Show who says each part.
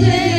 Speaker 1: birthday